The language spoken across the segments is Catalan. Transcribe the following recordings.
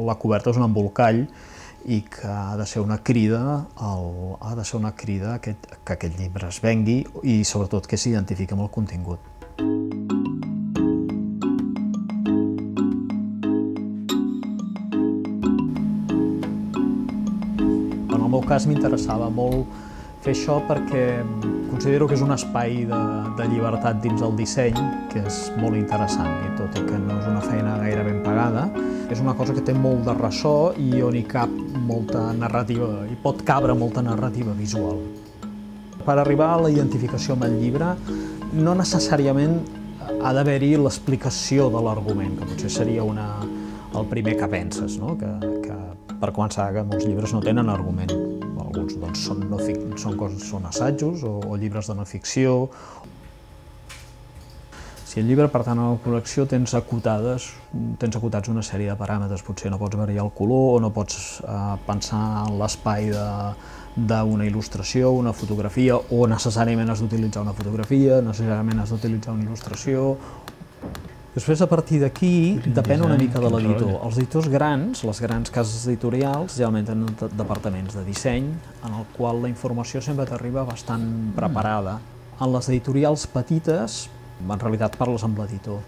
La coberta és un embolcall i que ha de ser una crida, el, ha de ser una crida que, que aquest llibre es vengui i sobretot que s'identifiqui amb el contingut. En el meu cas m'interessava molt fer això perquè considero que és un espai de, de llibertat dins el disseny que és molt interessant i tot i que no és una feina gaire ben pagada, és una cosa que té molt de ressò i on hi cap molta narrativa, i pot cabre molta narrativa visual. Per arribar a la identificació amb el llibre, no necessàriament ha d'haver-hi l'explicació de l'argument, que potser seria una, el primer que penses, no? que, que per començar que molts llibres no tenen argument. Alguns doncs, són, no fic, són, coses, són assajos o, o llibres de no ficció. Si el llibre pertany a la col·lecció tens acotades, tens acotats una sèrie de paràmetres, potser no pots variar el color o no pots eh, pensar en l'espai d'una il·lustració, una fotografia, o necessàriament has d'utilitzar una fotografia, necessàriament has d'utilitzar una il·lustració, Després, a partir d'aquí, depèn una mica de l'editor. Els editors grans, les grans cases editorials, generalment tenen departaments de disseny, en el qual la informació sempre t'arriba bastant preparada. En les editorials petites, en realitat parles amb l'editor.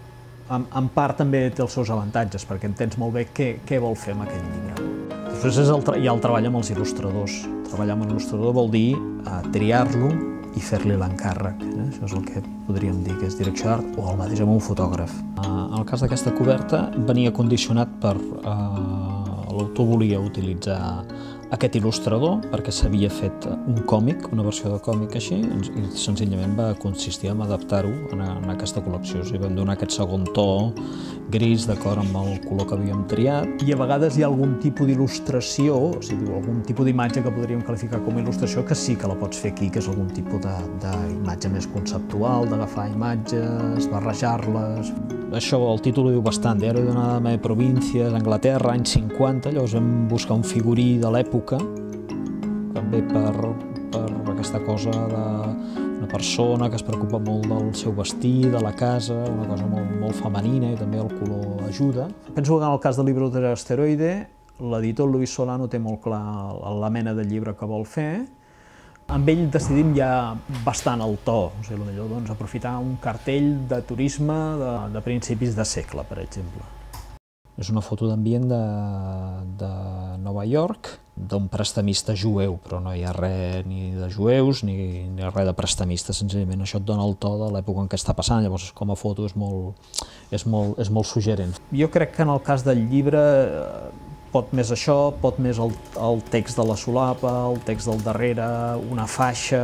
En, en part també té els seus avantatges, perquè entens molt bé què, què vol fer amb aquell llibre. Després és el, hi ha el treball amb els il·lustradors. Treballar amb l'il·lustrador vol dir eh, triar-lo, i fer-li l'encàrrec. Eh? Això és el que podríem dir que és direcció d'art o el mateix amb un fotògraf. Eh, en el cas d'aquesta coberta venia condicionat per... Eh, L'autor volia utilitzar aquest il·lustrador perquè s'havia fet un còmic, una versió de còmic així, i senzillament va consistir en adaptar-ho en, en aquesta col·lecció. O sigui, vam donar aquest segon to gris d'acord amb el color que havíem triat. I a vegades hi ha algun tipus d'il·lustració, o sigui, algun tipus d'imatge que podríem qualificar com a il·lustració, que sí que la pots fer aquí, que és algun tipus d'imatge més conceptual, d'agafar imatges, barrejar-les... Això, el títol ho diu bastant, era d'una meva província, Anglaterra, anys 50, llavors vam buscar un figurí de l'època, també per, per aquesta cosa d'una persona que es preocupa molt del seu vestir, de la casa, una cosa molt, molt femenina i també el color ajuda. Penso que en el cas del llibre de l'asteroide, l'editor Luis Solano té molt clar la mena de llibre que vol fer, amb ell decidim ja bastant el to, o sigui, millor doncs, aprofitar un cartell de turisme de, de principis de segle, per exemple. És una foto d'ambient de, de Nova York, d'un prestamista jueu, però no hi ha res ni de jueus ni, ni res de prestamista, senzillament això et dona el to de l'època en què està passant, llavors com a foto és molt, és molt, és molt suggerent. Jo crec que en el cas del llibre pot més això, pot més el, el text de la solapa, el text del darrere, una faixa,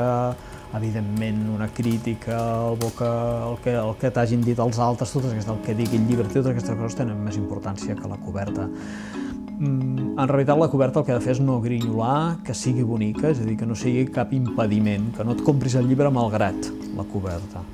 evidentment una crítica, el, que, el que, el que t'hagin dit els altres, tot aquest, el que digui el llibre, totes aquestes coses tenen més importància que la coberta. Mm, en realitat la coberta el que ha de fer és no grinyolar, que sigui bonica, és a dir, que no sigui cap impediment, que no et compris el llibre malgrat la coberta.